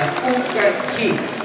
da PUC aqui.